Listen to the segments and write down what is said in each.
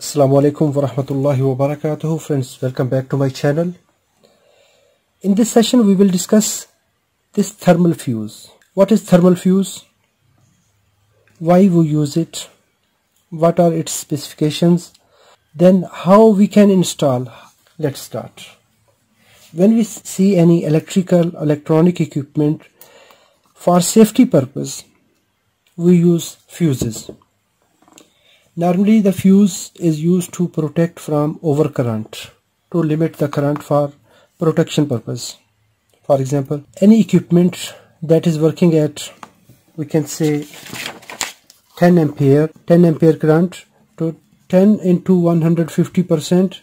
Assalamu alaikum wa rahmatullahi wa barakatuhu friends. Welcome back to my channel. In this session we will discuss this thermal fuse. What is thermal fuse? Why we use it? What are its specifications? Then how we can install? Let's start. When we see any electrical electronic equipment for safety purpose we use fuses Normally the fuse is used to protect from overcurrent to limit the current for protection purpose. For example, any equipment that is working at we can say 10 ampere 10 ampere current to 10 into 150 percent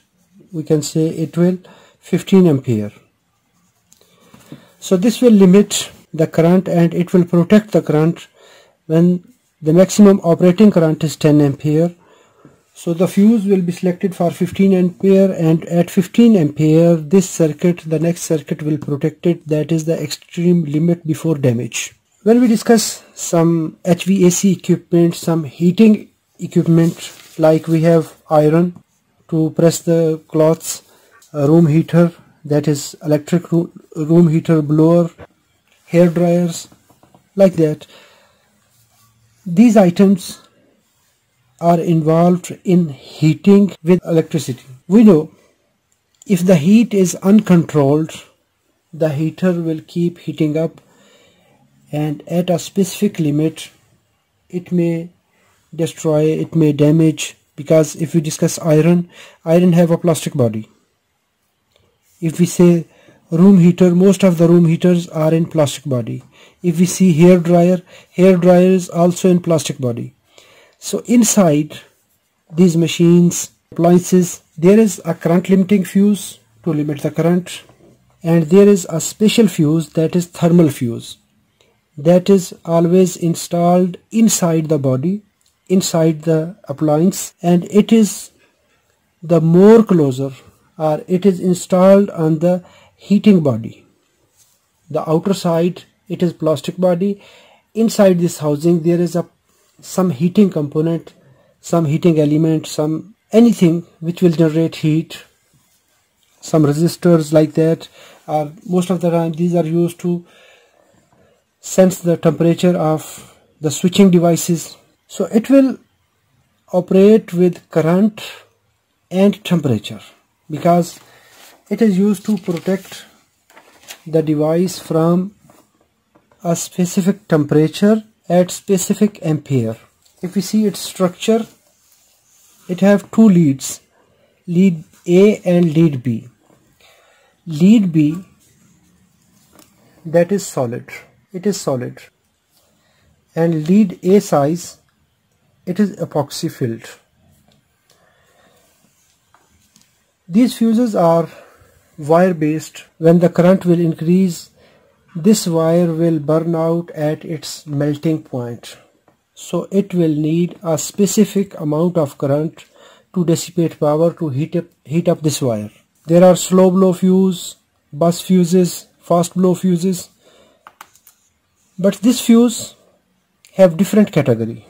we can say it will 15 ampere so this will limit the current and it will protect the current when the maximum operating current is 10 ampere. So the fuse will be selected for 15 ampere and at 15 ampere this circuit, the next circuit will protect it that is the extreme limit before damage. When we discuss some HVAC equipment, some heating equipment like we have iron to press the cloths, room heater that is electric room heater blower, hair dryers like that these items are involved in heating with electricity. We know if the heat is uncontrolled, the heater will keep heating up and at a specific limit it may destroy, it may damage because if we discuss iron, iron have a plastic body. If we say room heater most of the room heaters are in plastic body. If we see hair dryer hair dryer is also in plastic body. So inside these machines appliances there is a current limiting fuse to limit the current and there is a special fuse that is thermal fuse. That is always installed inside the body inside the appliance and it is the more closer or it is installed on the heating body. The outer side it is plastic body. Inside this housing there is a some heating component some heating element some anything which will generate heat. Some resistors like that are most of the time these are used to sense the temperature of the switching devices. So it will operate with current and temperature because it is used to protect the device from a specific temperature at specific ampere. If we see its structure, it have two leads, lead A and lead B. Lead B that is solid, it is solid and lead A size it is epoxy filled. These fuses are wire based. When the current will increase, this wire will burn out at its melting point. So it will need a specific amount of current to dissipate power to heat up, heat up this wire. There are slow blow fuse, bus fuses, fast blow fuses. But this fuse have different category.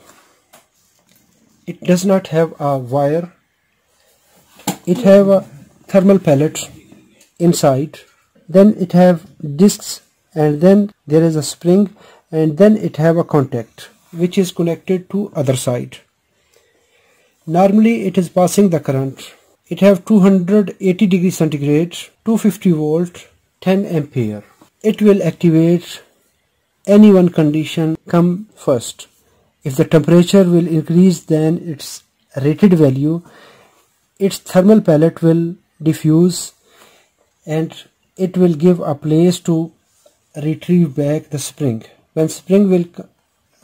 It does not have a wire it have a thermal pellet inside then it have discs and then there is a spring and then it have a contact which is connected to other side. Normally it is passing the current. It have 280 degree centigrade 250 volt 10 ampere. It will activate any one condition come first. If the temperature will increase then its rated value its thermal pellet will diffuse and it will give a place to retrieve back the spring. When spring will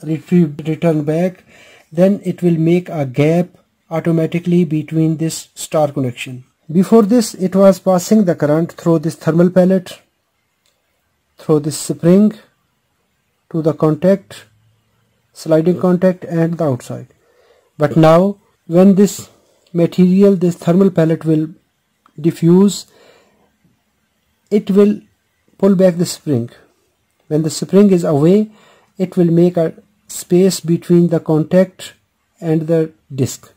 retrieve return back then it will make a gap automatically between this star connection. Before this it was passing the current through this thermal pellet through this spring to the contact sliding contact and the outside. But now when this material this thermal pellet will diffuse it will pull back the spring. When the spring is away it will make a space between the contact and the disc.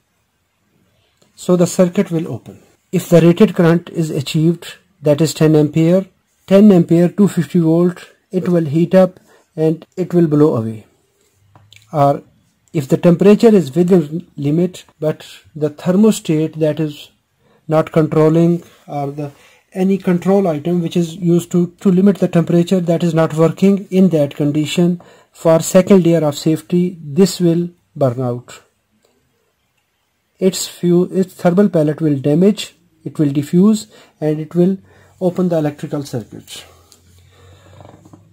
So the circuit will open. If the rated current is achieved that is 10 ampere 10 ampere 250 volt it will heat up and it will blow away. Or if the temperature is within limit but the thermostat that is not controlling or the any control item which is used to, to limit the temperature that is not working in that condition for second layer of safety this will burn out. Its, fuse, its thermal pellet will damage it will diffuse and it will open the electrical circuit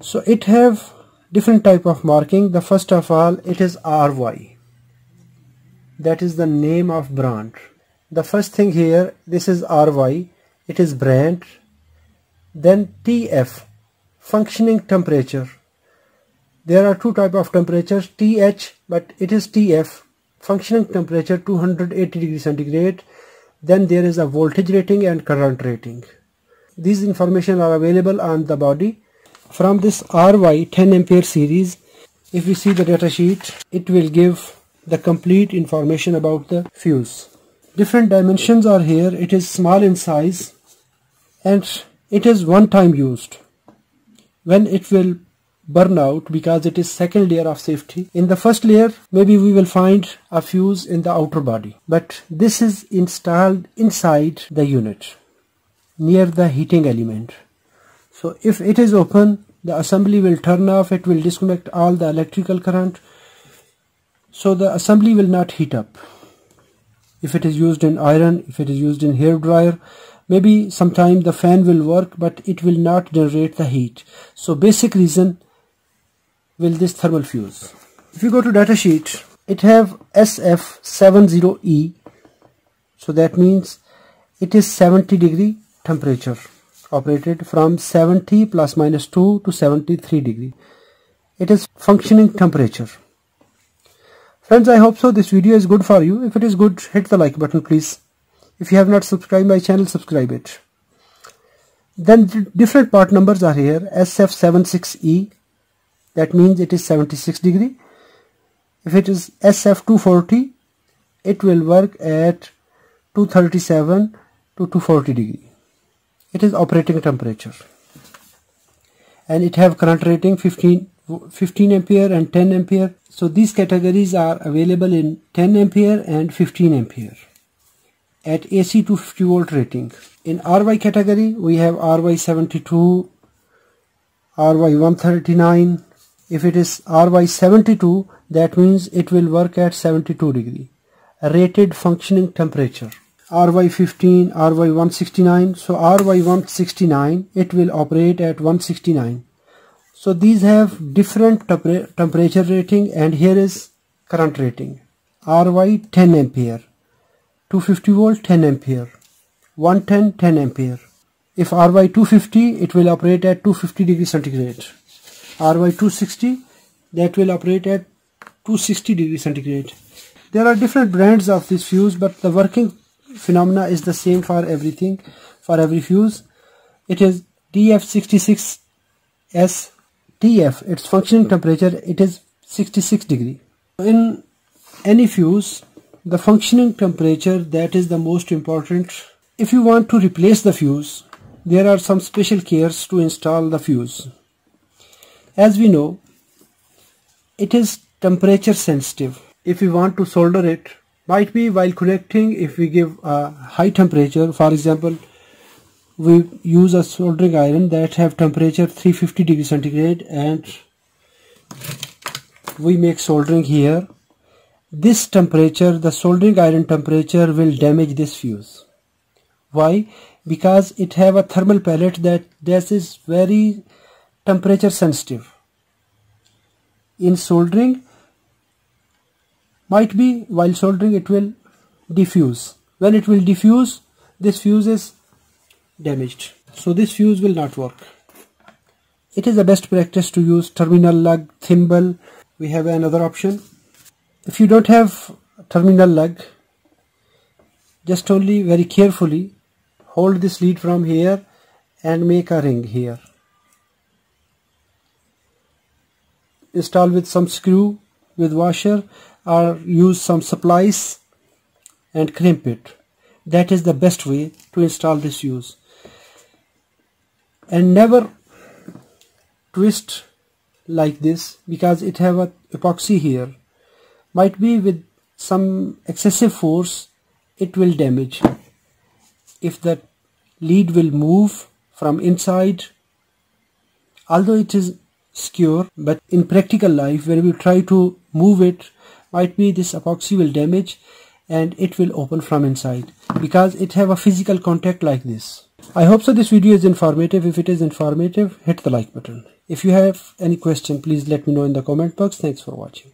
so it have different type of marking. The first of all it is RY that is the name of brand. The first thing here this is RY it is brand then TF functioning temperature. There are two type of temperatures TH but it is TF functioning temperature 280 degree centigrade. Then there is a voltage rating and current rating. These information are available on the body. From this RY 10 ampere series if we see the data sheet it will give the complete information about the fuse. Different dimensions are here. It is small in size and it is one time used. When it will burn out because it is second layer of safety in the first layer maybe we will find a fuse in the outer body. But this is installed inside the unit near the heating element. So if it is open the assembly will turn off it will disconnect all the electrical current. So the assembly will not heat up. If it is used in iron if it is used in hair dryer maybe sometime the fan will work but it will not generate the heat. So basic reason will this thermal fuse if you go to data sheet it have SF70E so that means it is 70 degree temperature operated from 70 plus minus 2 to 73 degree. It is functioning temperature. Friends i hope so this video is good for you. If it is good hit the like button please if you have not subscribed my channel subscribe it. Then different part numbers are here. SF76E that means it is 76 degree. If it is SF240 it will work at 237 to 240 degree. It is operating temperature. And it have current rating 15 15 ampere and 10 ampere. So these categories are available in 10 ampere and 15 ampere at AC 250 volt rating. In RY category, we have RY 72, RY 139. If it is RY 72, that means it will work at 72 degree. Rated functioning temperature. RY 15, RY 169. So RY 169, it will operate at 169. So these have different temperature rating and here is current rating. RY 10 ampere 250 volt 10 ampere. 110 10 ampere. If RY 250 it will operate at 250 degree centigrade. RY 260 that will operate at 260 degree centigrade. There are different brands of this fuse but the working phenomena is the same for everything for every fuse. It is DF66S TF its functioning temperature it is 66 degree. In any fuse the functioning temperature that is the most important. If you want to replace the fuse there are some special cares to install the fuse. As we know it is temperature sensitive. If we want to solder it might be while connecting if we give a high temperature for example we use a soldering iron that have temperature 350 degree centigrade and we make soldering here this temperature, the soldering iron temperature will damage this fuse. Why? Because it have a thermal pellet that this is very temperature sensitive. In soldering, might be while soldering it will diffuse. When it will diffuse, this fuse is damaged. So this fuse will not work. It is the best practice to use terminal lug, thimble. We have another option if you don't have terminal lug just only very carefully hold this lead from here and make a ring here. Install with some screw with washer or use some supplies and crimp it. That is the best way to install this fuse and never twist like this because it have a epoxy here might be with some excessive force it will damage. If the lead will move from inside although it is secure but in practical life when we try to move it might be this epoxy will damage and it will open from inside because it have a physical contact like this. I hope so this video is informative. If it is informative hit the like button. If you have any question please let me know in the comment box. Thanks for watching